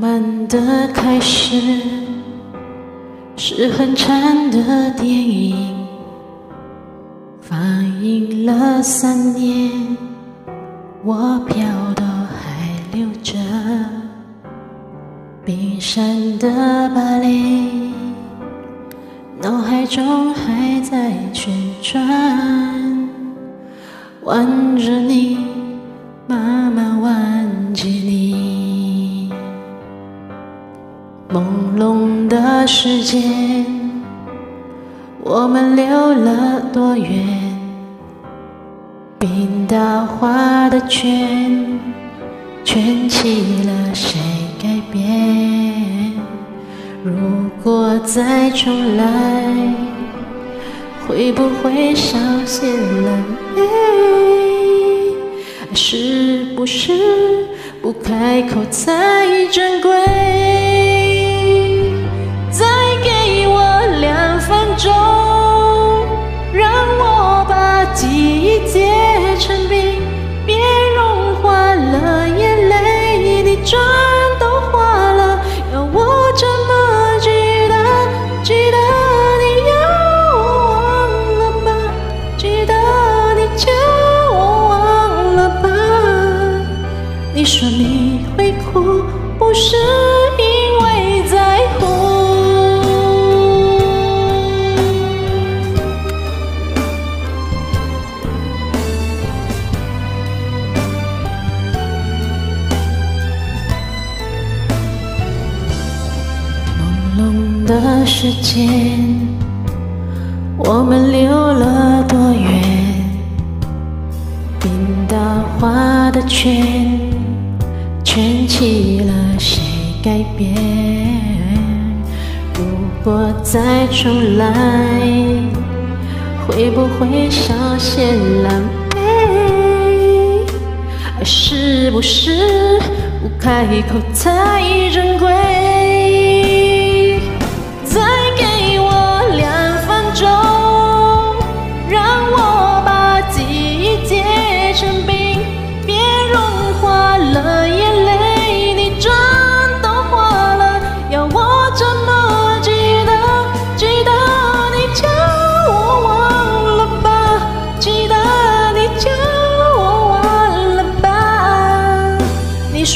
们的开始是很长的电影，放映了三年，我票都还留着。冰山的芭蕾，脑海中还在旋转，望着你，朦胧的时间，我们溜了多远？冰刀划的圈，圈起了谁改变？如果再重来，会不会少些狼狈？是不是不开口才珍贵？你会哭，不是因为在乎。朦胧的时间，我们溜了多远？冰刀划的圈，圈起了谁改变？如果再重来，会不会少些狼狈？爱是不是不开口才珍贵？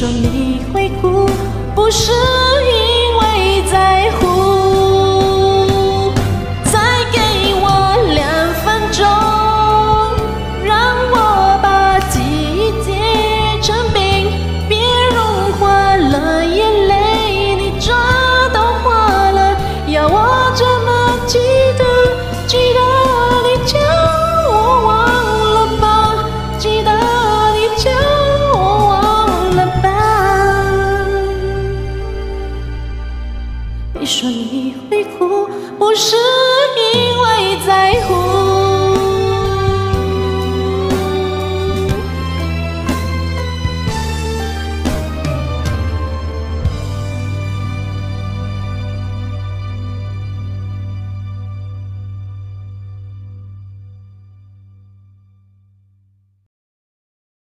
说你会哭，不是是。